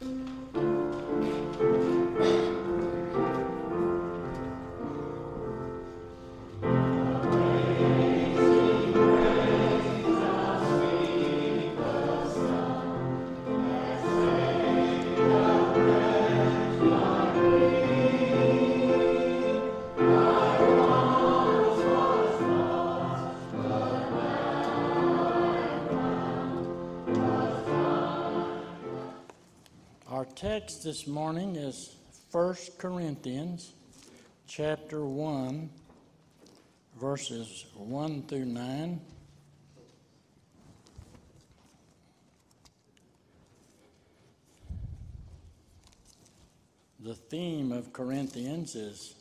嗯 text this morning is 1 Corinthians chapter 1, verses 1 through 9. The theme of Corinthians is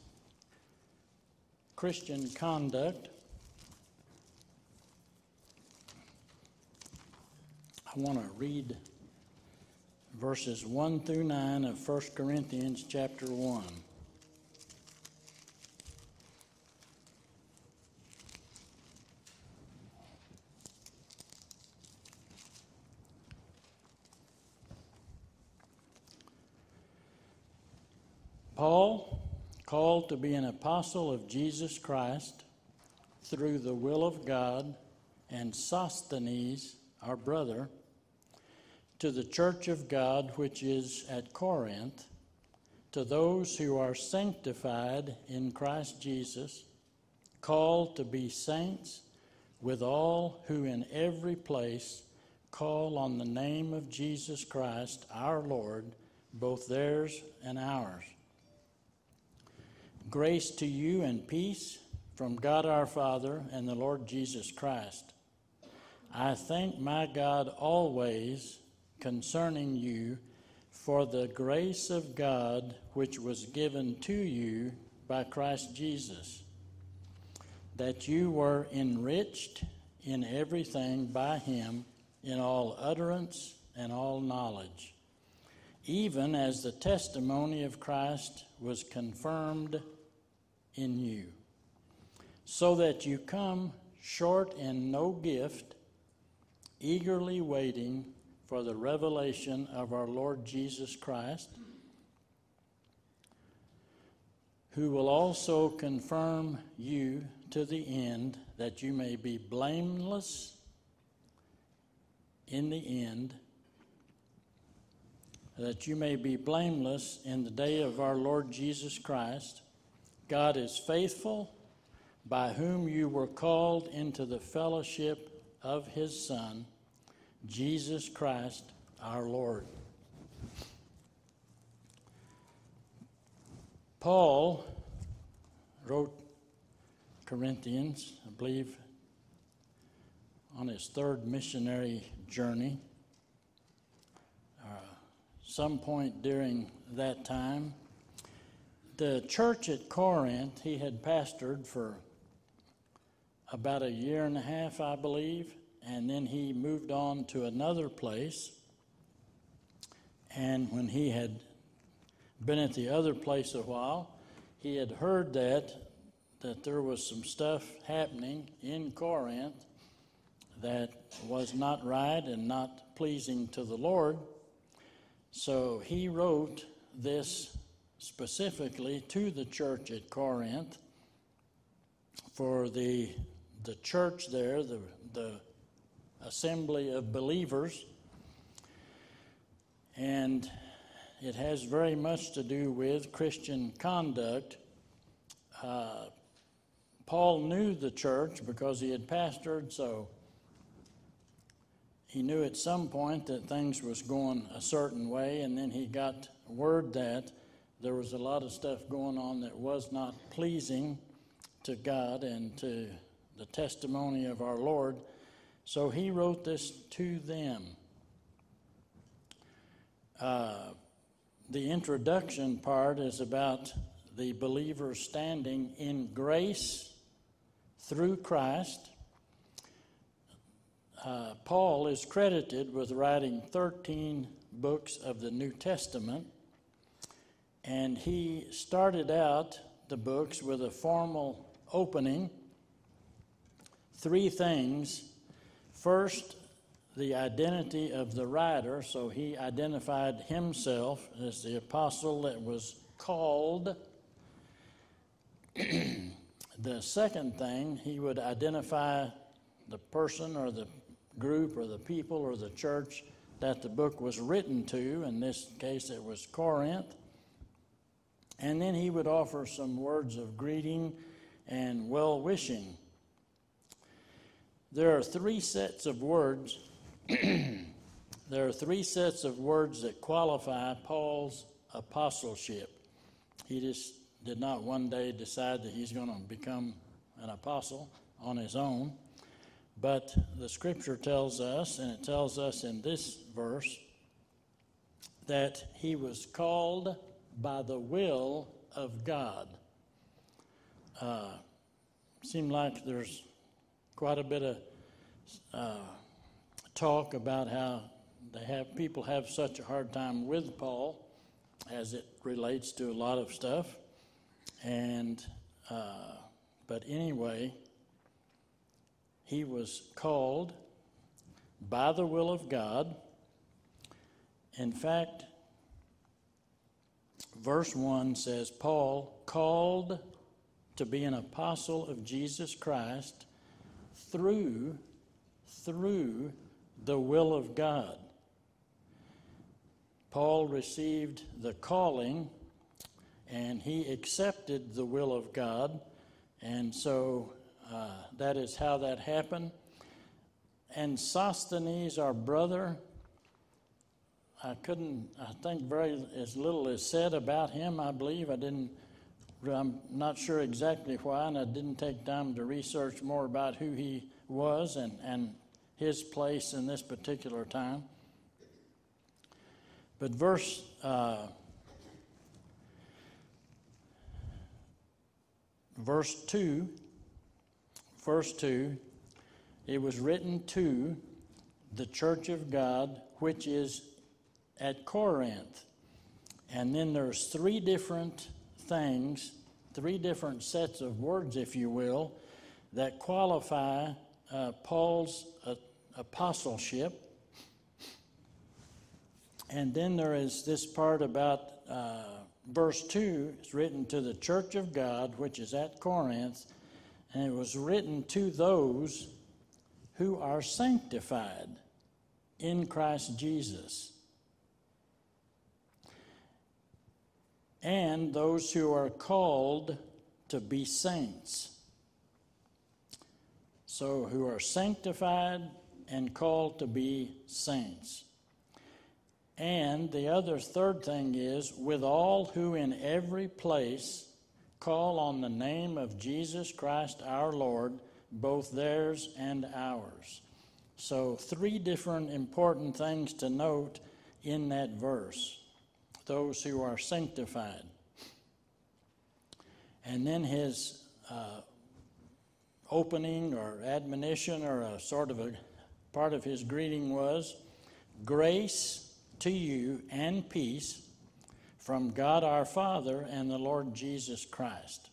Christian conduct. I want to read verses 1 through 9 of 1 Corinthians chapter 1. Paul, called to be an apostle of Jesus Christ through the will of God, and Sosthenes, our brother, to the church of God which is at Corinth, to those who are sanctified in Christ Jesus, called to be saints, with all who in every place call on the name of Jesus Christ our Lord, both theirs and ours. Grace to you and peace from God our Father and the Lord Jesus Christ. I thank my God always concerning you for the grace of God which was given to you by Christ Jesus, that you were enriched in everything by him in all utterance and all knowledge, even as the testimony of Christ was confirmed in you, so that you come short in no gift, eagerly waiting for the revelation of our Lord Jesus Christ, who will also confirm you to the end that you may be blameless in the end, that you may be blameless in the day of our Lord Jesus Christ. God is faithful, by whom you were called into the fellowship of his Son Jesus Christ our Lord. Paul wrote Corinthians, I believe, on his third missionary journey. Uh, some point during that time, the church at Corinth, he had pastored for about a year and a half, I believe and then he moved on to another place. And when he had been at the other place a while, he had heard that that there was some stuff happening in Corinth that was not right and not pleasing to the Lord. So he wrote this specifically to the church at Corinth for the the church there, the the assembly of believers. And it has very much to do with Christian conduct. Uh, Paul knew the church because he had pastored, so he knew at some point that things was going a certain way, and then he got word that there was a lot of stuff going on that was not pleasing to God and to the testimony of our Lord. So he wrote this to them. Uh, the introduction part is about the believer standing in grace through Christ. Uh, Paul is credited with writing 13 books of the New Testament, and he started out the books with a formal opening. Three things First, the identity of the writer, so he identified himself as the apostle that was called. the second thing, he would identify the person or the group or the people or the church that the book was written to. In this case, it was Corinth. And then he would offer some words of greeting and well wishing. There are three sets of words. there are three sets of words that qualify Paul's apostleship. He just did not one day decide that he's going to become an apostle on his own. But the scripture tells us, and it tells us in this verse, that he was called by the will of God. Uh, seemed like there's quite a bit of uh, talk about how they have people have such a hard time with Paul as it relates to a lot of stuff, and uh, but anyway, he was called by the will of God. In fact, verse 1 says, Paul, called to be an apostle of Jesus Christ through, through the will of God. Paul received the calling and he accepted the will of God, and so uh, that is how that happened. And Sosthenes, our brother, I couldn't, I think very as little is said about him, I believe. I didn't, I'm not sure exactly why, and I didn't take time to research more about who he was and, and his place in this particular time. But verse uh, verse 2 verse 2 it was written to the church of God which is at Corinth and then there's three different things three different sets of words if you will that qualify uh, Paul's uh, apostleship. And then there is this part about uh, verse 2 it's written to the church of God which is at Corinth and it was written to those who are sanctified in Christ Jesus, and those who are called to be saints. So, who are sanctified and called to be saints. And the other third thing is, with all who in every place call on the name of Jesus Christ our Lord, both theirs and ours. So, three different important things to note in that verse those who are sanctified. And then his uh, opening or admonition or a sort of a part of his greeting was grace to you and peace from God our Father and the Lord Jesus Christ.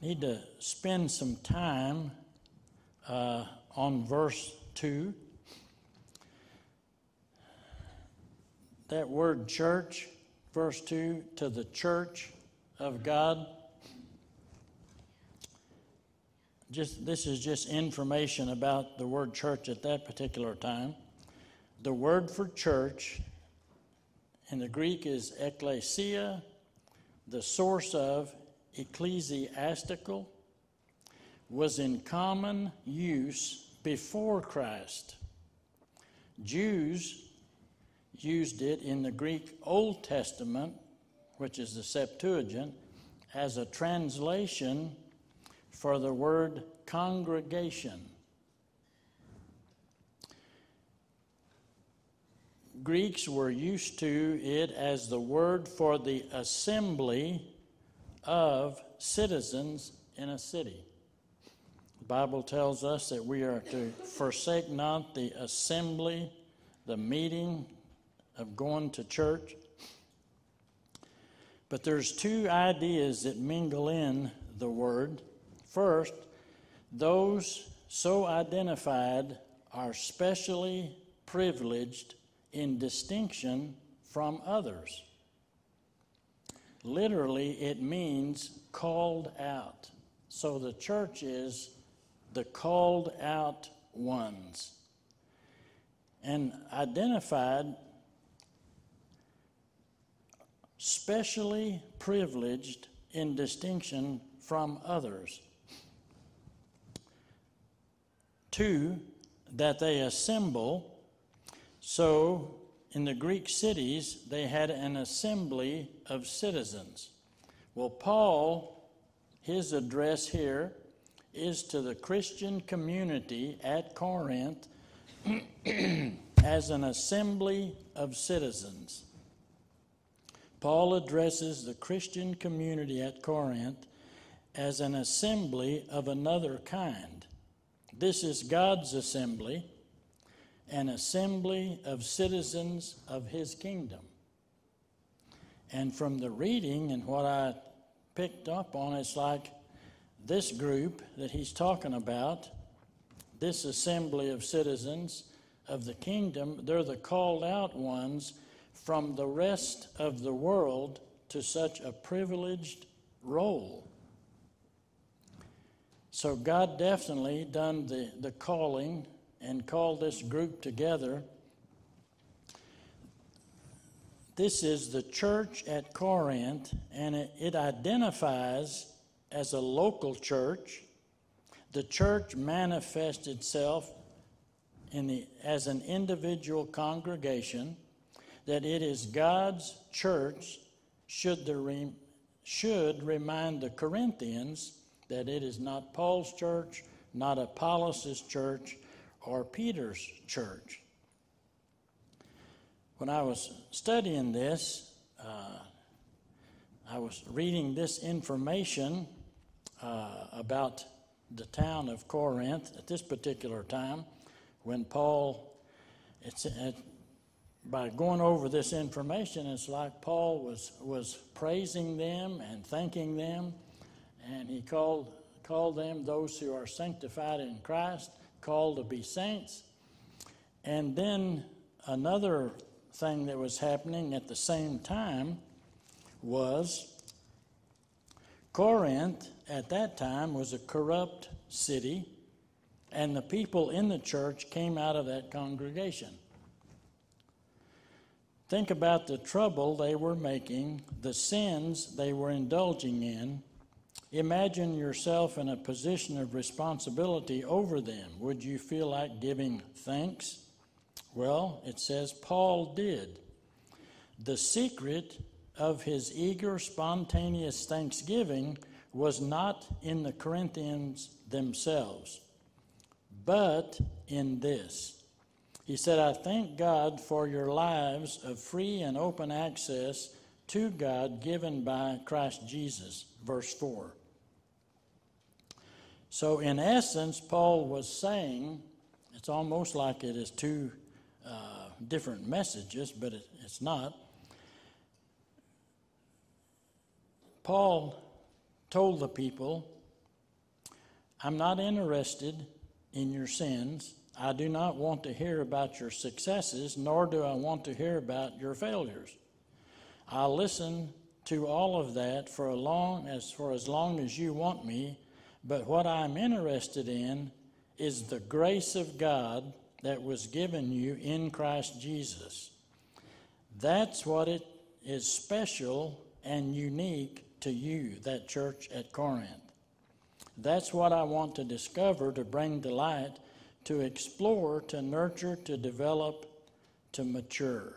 Need to spend some time uh, on verse 2. That word church, verse 2, to the church of God. Just, this is just information about the word church at that particular time. The word for church in the Greek is ekklesia, the source of ecclesiastical, was in common use before Christ. Jews used it in the Greek Old Testament, which is the Septuagint, as a translation for the word congregation. Greeks were used to it as the word for the assembly of citizens in a city. The Bible tells us that we are to forsake not the assembly, the meeting of going to church. But there's two ideas that mingle in the word. First, those so identified are specially privileged in distinction from others. Literally, it means called out. So the church is the called out ones. And identified, specially privileged in distinction from others. Two, that they assemble. So, in the Greek cities, they had an assembly of citizens. Well, Paul, his address here is to the Christian community at Corinth as an assembly of citizens. Paul addresses the Christian community at Corinth as an assembly of another kind. This is God's assembly, an assembly of citizens of his kingdom. And from the reading and what I picked up on, it's like this group that he's talking about, this assembly of citizens of the kingdom, they're the called out ones from the rest of the world to such a privileged role. So God definitely done the, the calling and called this group together. This is the church at Corinth, and it, it identifies as a local church. The church manifests itself in the, as an individual congregation, that it is God's church, should, the, should remind the Corinthians that it is not Paul's church, not Apollos' church, or Peter's church. When I was studying this, uh, I was reading this information uh, about the town of Corinth at this particular time when Paul, it's, it, by going over this information, it's like Paul was, was praising them and thanking them and he called, called them those who are sanctified in Christ, called to be saints. And then another thing that was happening at the same time was Corinth at that time was a corrupt city, and the people in the church came out of that congregation. Think about the trouble they were making, the sins they were indulging in, Imagine yourself in a position of responsibility over them. Would you feel like giving thanks? Well, it says Paul did. The secret of his eager, spontaneous thanksgiving was not in the Corinthians themselves, but in this. He said, I thank God for your lives of free and open access to God given by Christ Jesus. Verse 4. So, in essence, Paul was saying, it's almost like it is two uh, different messages, but it, it's not. Paul told the people, I'm not interested in your sins. I do not want to hear about your successes, nor do I want to hear about your failures. I'll listen to all of that for, long, as, for as long as you want me but what I'm interested in is the grace of God that was given you in Christ Jesus. That's what it is special and unique to you, that church at Corinth. That's what I want to discover, to bring to light, to explore, to nurture, to develop, to mature.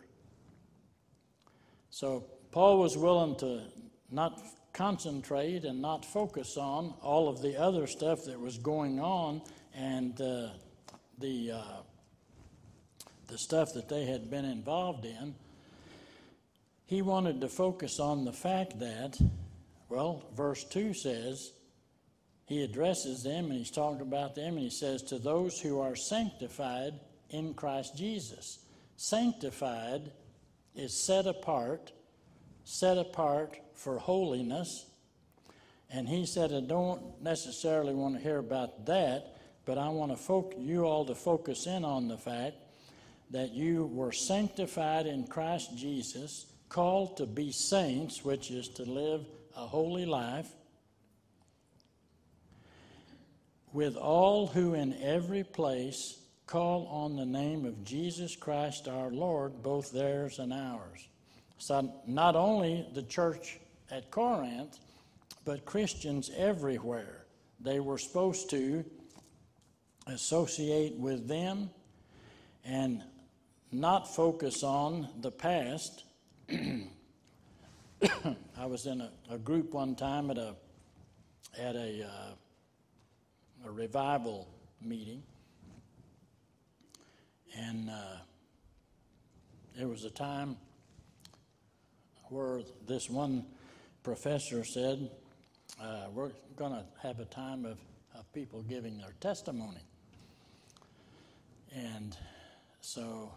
So Paul was willing to not concentrate and not focus on all of the other stuff that was going on and uh, the uh, the stuff that they had been involved in. He wanted to focus on the fact that, well, verse 2 says, he addresses them and he's talking about them and he says, To those who are sanctified in Christ Jesus. Sanctified is set apart, set apart for holiness. And he said, I don't necessarily want to hear about that, but I want to foc- you all to focus in on the fact that you were sanctified in Christ Jesus, called to be saints, which is to live a holy life, with all who in every place call on the name of Jesus Christ our Lord, both theirs and ours. So, not only the church at Corinth, but Christians everywhere. They were supposed to associate with them and not focus on the past. I was in a, a, group one time at a at a, uh, a revival meeting, and uh, there was a time where this one professor said, uh, We're going to have a time of, of people giving their testimony. And so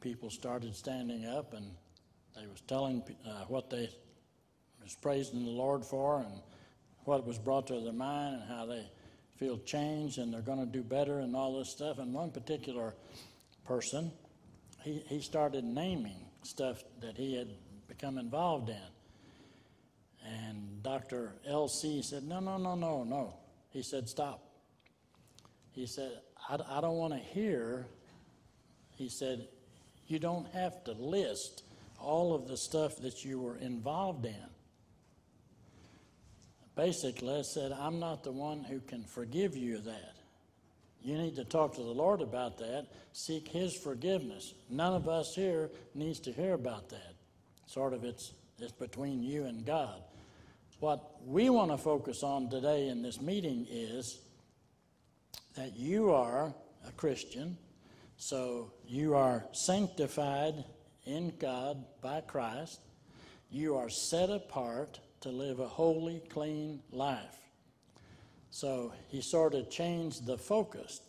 people started standing up and they was telling uh, what they was praising the Lord for and what was brought to their mind and how they feel changed and they're going to do better and all this stuff. And one particular person, he, he started naming stuff that he had become involved in. And Dr. L.C. said, No, no, no, no, no. He said, Stop. He said, I, I don't want to hear. He said, You don't have to list all of the stuff that you were involved in. Basically, I said, I'm not the one who can forgive you that. You need to talk to the Lord about that, seek His forgiveness. None of us here needs to hear about that. Sort of it's, it's between you and God. What we want to focus on today in this meeting is that you are a Christian, so you are sanctified in God by Christ. You are set apart to live a holy, clean life. So he sort of changed the focus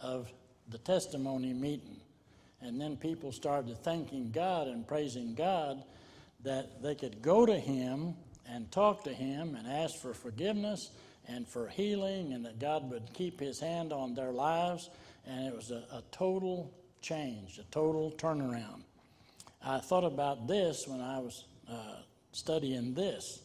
of the testimony meeting. And then people started thanking God and praising God that they could go to him and talk to him and ask for forgiveness and for healing and that God would keep his hand on their lives. And it was a, a total change, a total turnaround. I thought about this when I was uh, studying this.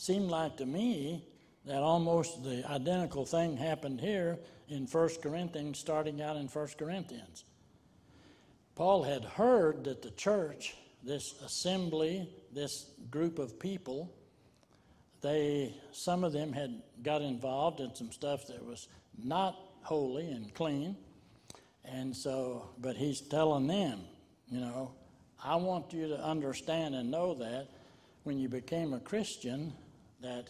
Seemed like to me that almost the identical thing happened here in 1 Corinthians, starting out in 1 Corinthians. Paul had heard that the church, this assembly, this group of people, they some of them had got involved in some stuff that was not holy and clean and so but he's telling them you know i want you to understand and know that when you became a christian that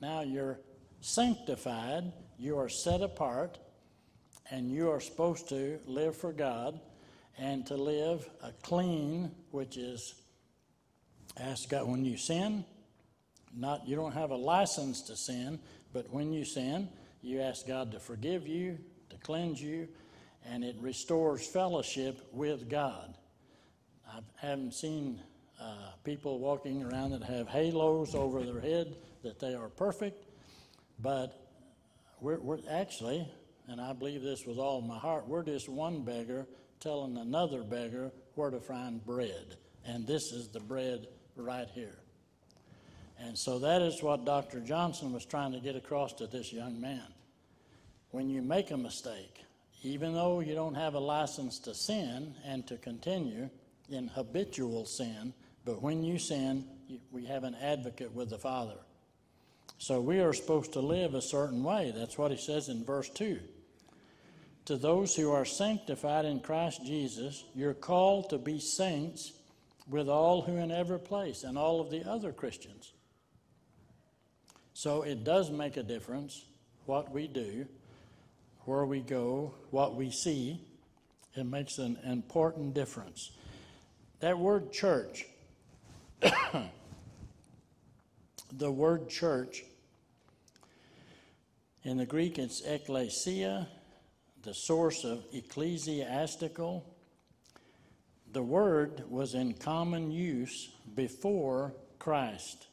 now you're sanctified you are set apart and you are supposed to live for god and to live a clean which is ask god when you sin not you don't have a license to sin, but when you sin, you ask God to forgive you, to cleanse you, and it restores fellowship with God. I haven't seen uh, people walking around that have halos over their head that they are perfect, but we're, we're actually, and I believe this with all my heart, we're just one beggar telling another beggar where to find bread. And this is the bread right here. And so that is what Dr. Johnson was trying to get across to this young man. When you make a mistake, even though you don't have a license to sin and to continue in habitual sin, but when you sin, we have an advocate with the Father. So we are supposed to live a certain way. That's what he says in verse 2. To those who are sanctified in Christ Jesus, you're called to be saints with all who in every place and all of the other Christians. So it does make a difference what we do, where we go, what we see. It makes an important difference. That word church, the word church, in the Greek it's ekklesia, the source of ecclesiastical. The word was in common use before Christ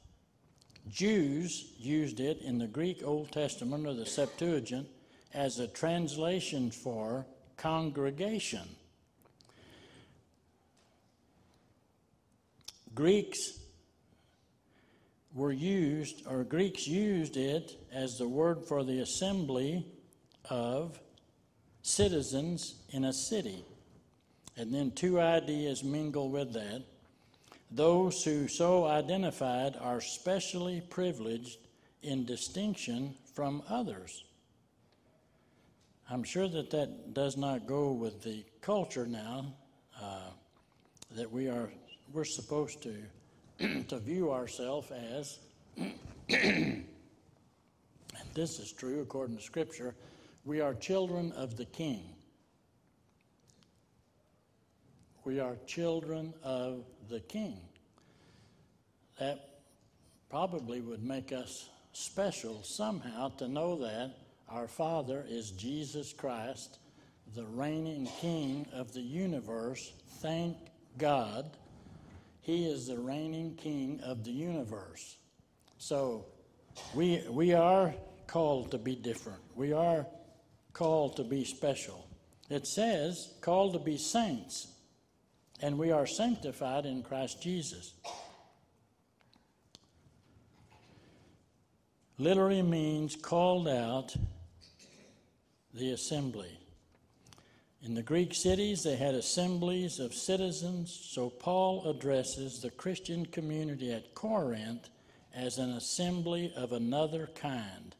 Jews used it in the Greek Old Testament or the Septuagint as a translation for congregation. Greeks were used, or Greeks used it as the word for the assembly of citizens in a city. And then two ideas mingle with that. Those who so identified are specially privileged in distinction from others. I'm sure that that does not go with the culture now uh, that we are we're supposed to to view ourselves as and this is true according to scripture we are children of the king we are children of the king that probably would make us special somehow to know that our Father is Jesus Christ, the reigning King of the universe. Thank God. He is the reigning King of the universe. So we, we are called to be different. We are called to be special. It says, called to be saints, and we are sanctified in Christ Jesus. Literally means called out the assembly. In the Greek cities, they had assemblies of citizens, so Paul addresses the Christian community at Corinth as an assembly of another kind.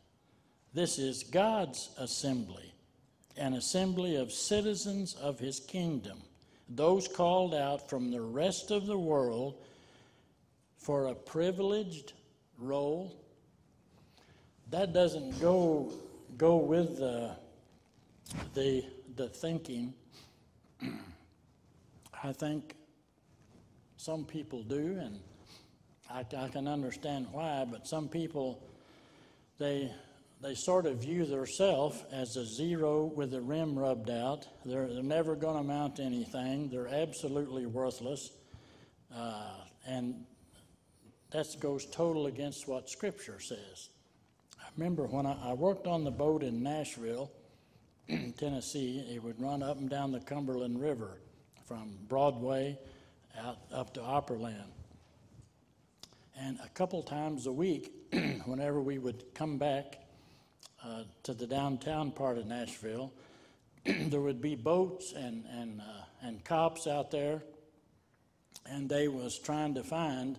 This is God's assembly, an assembly of citizens of his kingdom, those called out from the rest of the world for a privileged role. That doesn't go, go with the the, the thinking, I think some people do, and I, I can understand why, but some people, they, they sort of view themselves as a zero with the rim rubbed out. They're, they're never going to amount to anything. They're absolutely worthless. Uh, and that goes total against what Scripture says. I remember when I, I worked on the boat in Nashville, Tennessee, it would run up and down the Cumberland River from Broadway out up to Opryland. And a couple times a week, whenever we would come back uh, to the downtown part of Nashville, there would be boats and, and, uh, and cops out there, and they was trying to find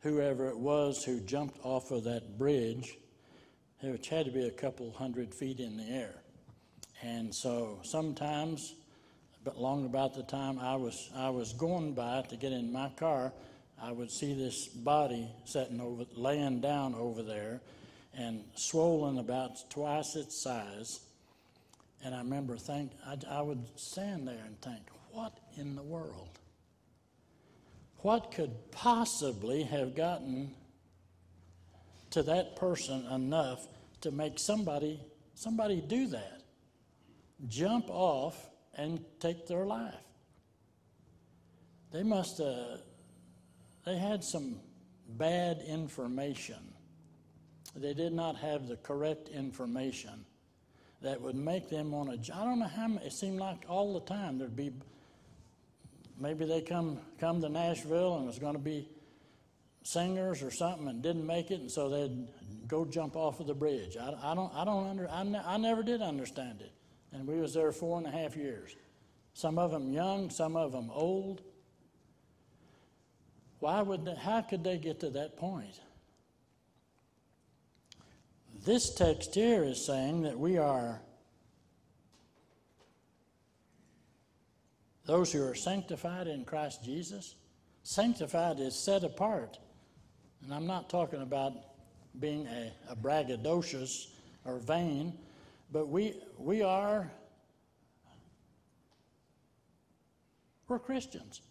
whoever it was who jumped off of that bridge, which had to be a couple hundred feet in the air. And so sometimes, but long about the time I was I was going by to get in my car, I would see this body sitting over, laying down over there, and swollen about twice its size. And I remember think I, I would stand there and think, what in the world? What could possibly have gotten to that person enough to make somebody somebody do that? Jump off and take their life. They must have, they had some bad information. They did not have the correct information that would make them want to. I don't know how many, it seemed like all the time there'd be, maybe they come, come to Nashville and was going to be singers or something and didn't make it, and so they'd go jump off of the bridge. I, I don't, I don't under, I, ne- I never did understand it and we was there four and a half years. Some of them young, some of them old. Why would they, how could they get to that point? This text here is saying that we are those who are sanctified in Christ Jesus. Sanctified is set apart. And I'm not talking about being a, a braggadocious or vain. But we, we are, we're Christians.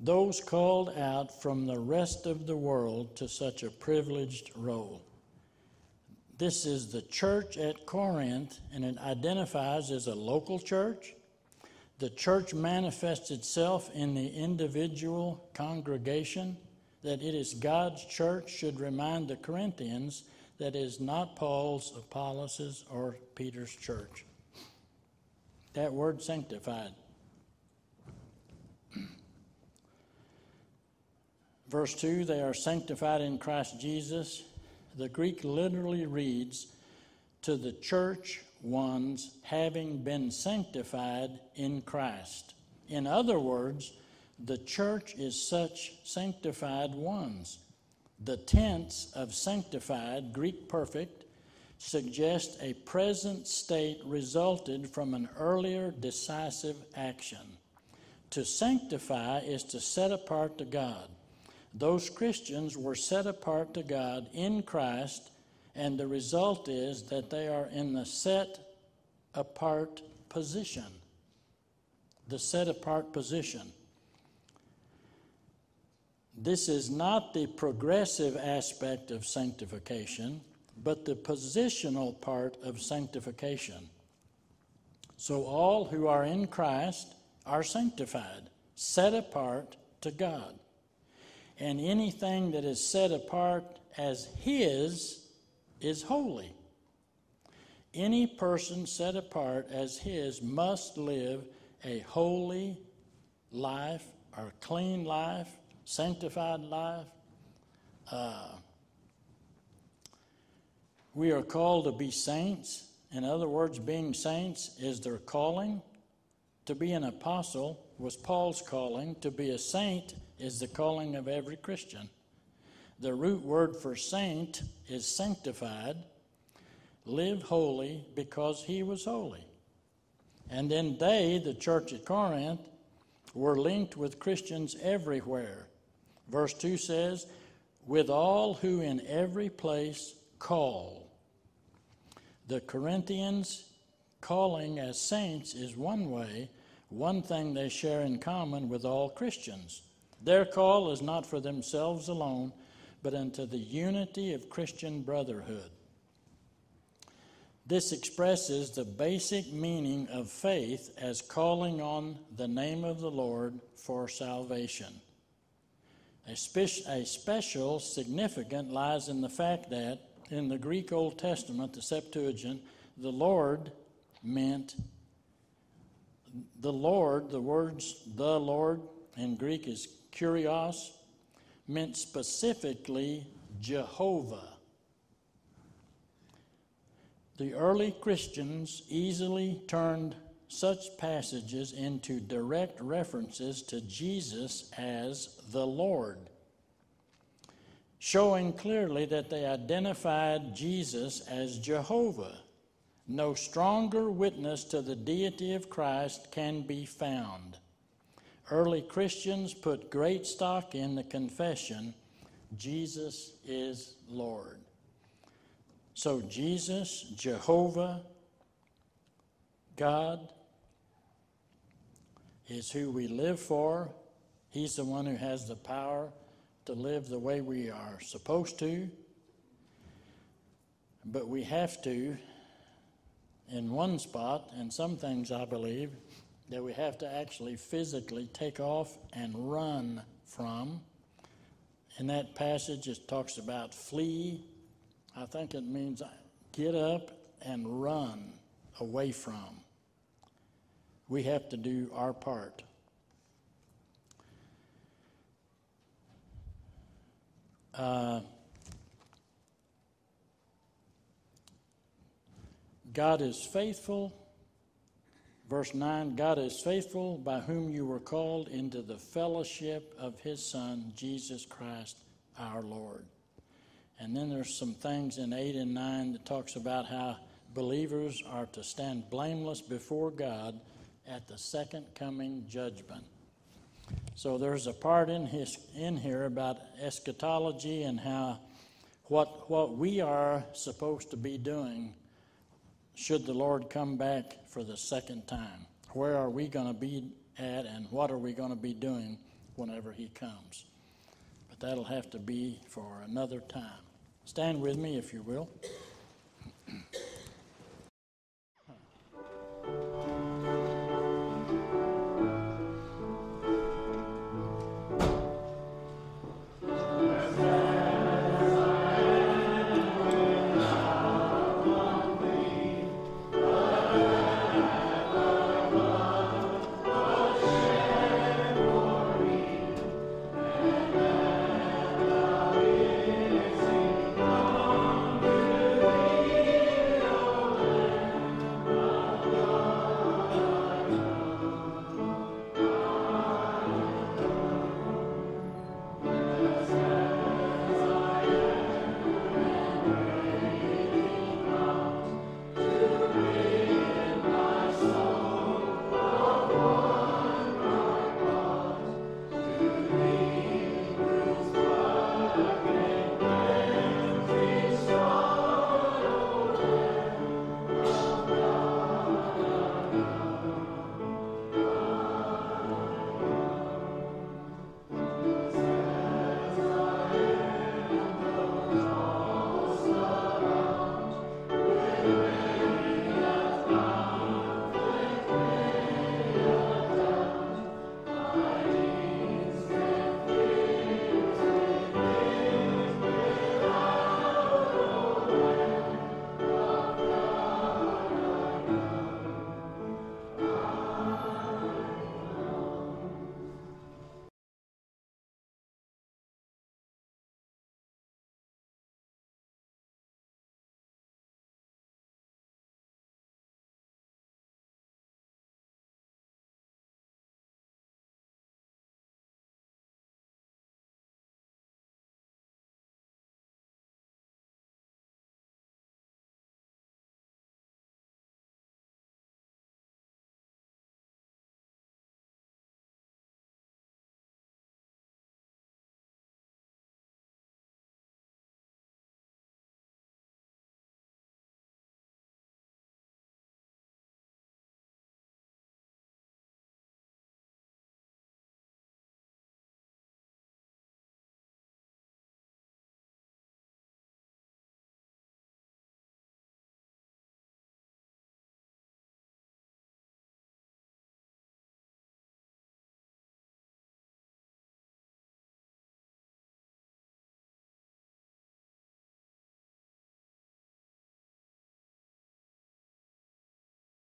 Those called out from the rest of the world to such a privileged role. This is the church at Corinth, and it identifies as a local church. The church manifests itself in the individual congregation, that it is God's church should remind the Corinthians that is not Paul's, Apollos', or Peter's church. That word sanctified. Verse 2 they are sanctified in Christ Jesus. The Greek literally reads, to the church ones having been sanctified in Christ. In other words, the church is such sanctified ones. The tense of sanctified, Greek perfect, suggests a present state resulted from an earlier decisive action. To sanctify is to set apart to God. Those Christians were set apart to God in Christ, and the result is that they are in the set apart position. The set apart position. This is not the progressive aspect of sanctification, but the positional part of sanctification. So all who are in Christ are sanctified, set apart to God. And anything that is set apart as His is holy. Any person set apart as His must live a holy life or clean life sanctified life. Uh, we are called to be saints. In other words, being saints is their calling. To be an apostle was Paul's calling. To be a saint is the calling of every Christian. The root word for saint is sanctified. Live holy because he was holy. And then they, the church at Corinth, were linked with Christians everywhere. Verse 2 says, with all who in every place call. The Corinthians calling as saints is one way, one thing they share in common with all Christians. Their call is not for themselves alone, but unto the unity of Christian brotherhood. This expresses the basic meaning of faith as calling on the name of the Lord for salvation. A, spe- a special significance lies in the fact that in the Greek Old Testament, the Septuagint, the Lord meant the Lord, the words the Lord in Greek is kurios, meant specifically Jehovah. The early Christians easily turned such passages into direct references to Jesus as the Lord, showing clearly that they identified Jesus as Jehovah. No stronger witness to the deity of Christ can be found. Early Christians put great stock in the confession Jesus is Lord. So, Jesus, Jehovah, God, is who we live for. He's the one who has the power to live the way we are supposed to. But we have to, in one spot, and some things I believe, that we have to actually physically take off and run from. In that passage, it talks about flee. I think it means get up and run away from we have to do our part. Uh, God is faithful. Verse 9 God is faithful, by whom you were called into the fellowship of his Son, Jesus Christ our Lord. And then there's some things in 8 and 9 that talks about how believers are to stand blameless before God at the second coming judgment. So there's a part in his in here about eschatology and how what what we are supposed to be doing should the Lord come back for the second time. Where are we going to be at and what are we going to be doing whenever he comes? But that'll have to be for another time. Stand with me if you will.